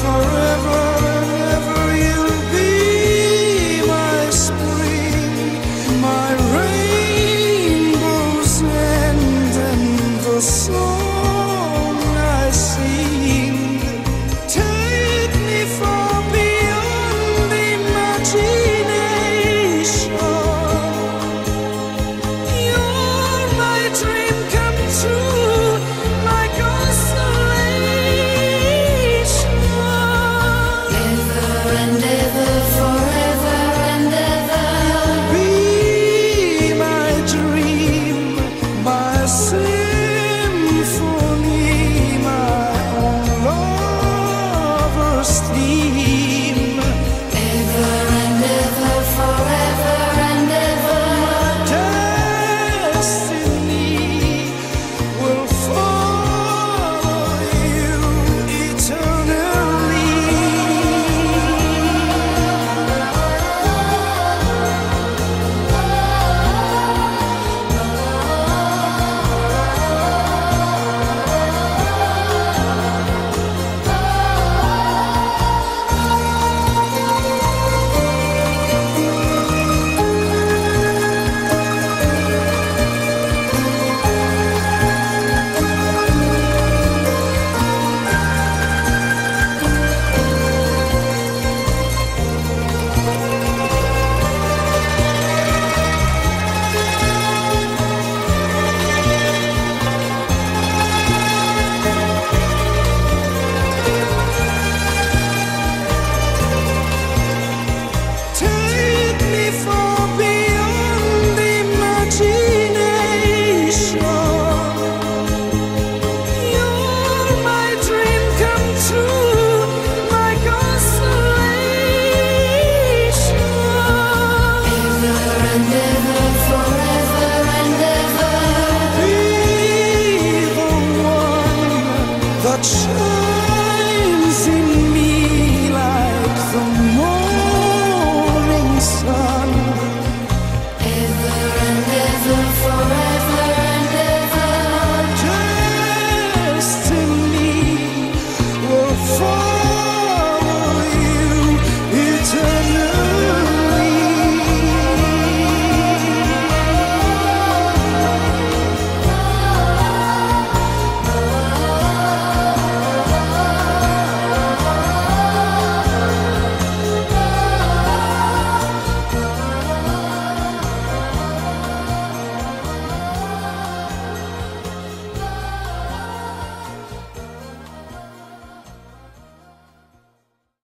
for